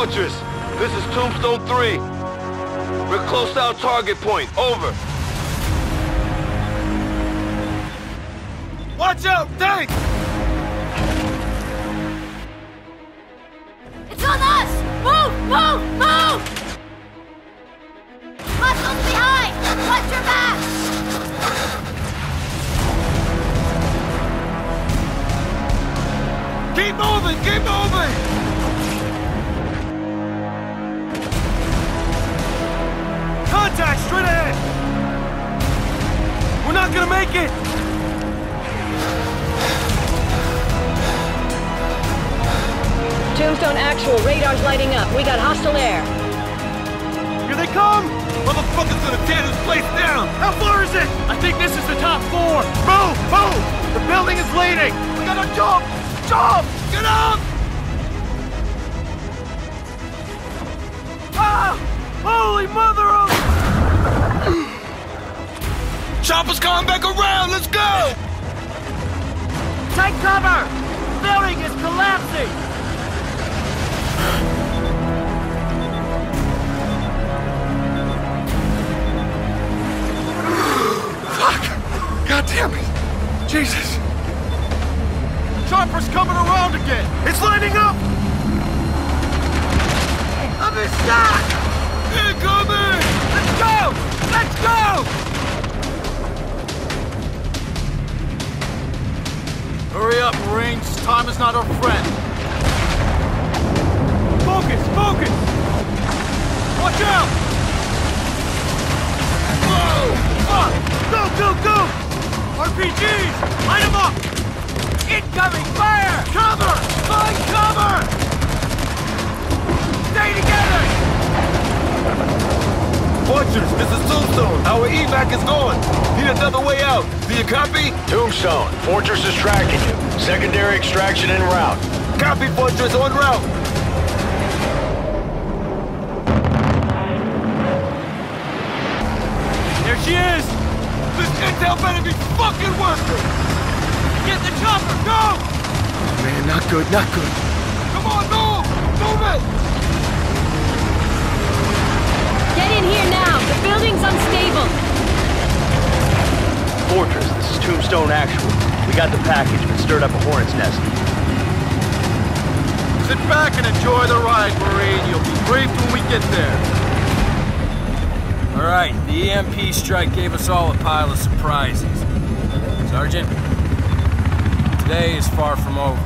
Fortress, this is Tombstone 3. We're close to our target point. Over. Watch out! Tank! It's on us! Move! Move! Move! Hostiles behind! Watch your back! Keep moving! Keep moving! Contact straight ahead! We're not gonna make it! Tombstone actual, radar's lighting up. We got hostile air. Here they come! Motherfucker's gonna tear this place down! How far is it? I think this is the top floor! Move! Move! The building is leaning! We gotta jump! Jump! Get up! Ah! Holy mother of... Chopper's coming back around! Let's go! Take cover! Building is collapsing! Fuck! God damn it! Jesus! Chopper's coming around again! It's lining up! I'm in shot! Incoming! Let's go! Let's go! Up, Marines. Time is not our friend. Focus! Focus! Watch out! Whoa! Fuck! Go, go, go! RPGs! Line them up! Incoming fire! Cover! Find cover! Stay together! Fortress, this is Tombstone. Our evac is going. Need another way out. Do you copy? Tombstone, Fortress is tracking you. Secondary extraction en route. Copy, Fortress, en route. There she is! This intel better be fucking worth it! Get the chopper! Go! Man, not good, not good. Come on, move! Move it! Get in here now. The building's unstable. Fortress, this is Tombstone Actual. We got the package, but stirred up a hornet's nest. Sit back and enjoy the ride, Marine. You'll be briefed when we get there. All right, the EMP strike gave us all a pile of surprises. Sergeant, today is far from over.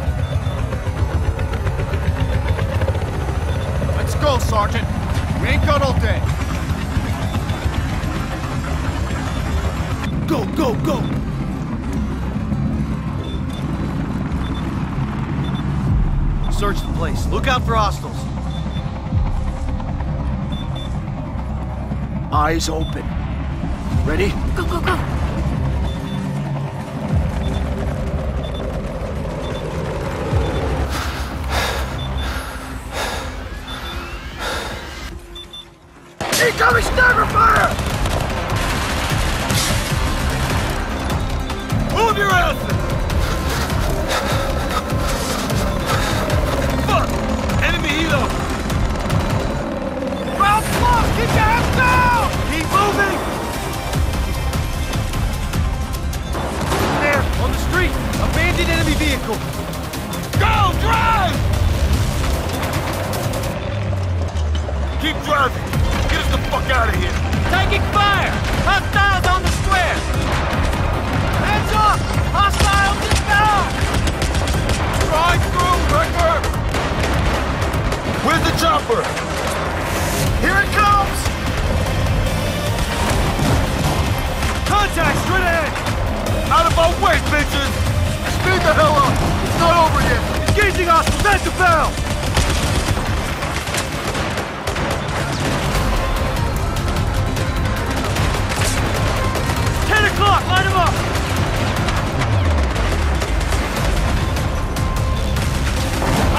Let's go, Sergeant. We ain't got all day. Place. Look out for hostiles. Eyes open. Ready? Go, go, go! Incoming sniper fire! Vehicle! Go! Drive! Keep driving! Get us the fuck out of here! Taking fire! Engaging hostiles at the! Ten o'clock! Line them up!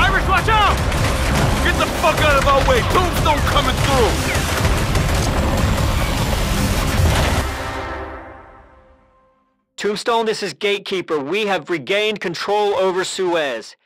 Irish, watch out! Get the fuck out of our way! Tombstone coming through! Tombstone, this is Gatekeeper. We have regained control over Suez.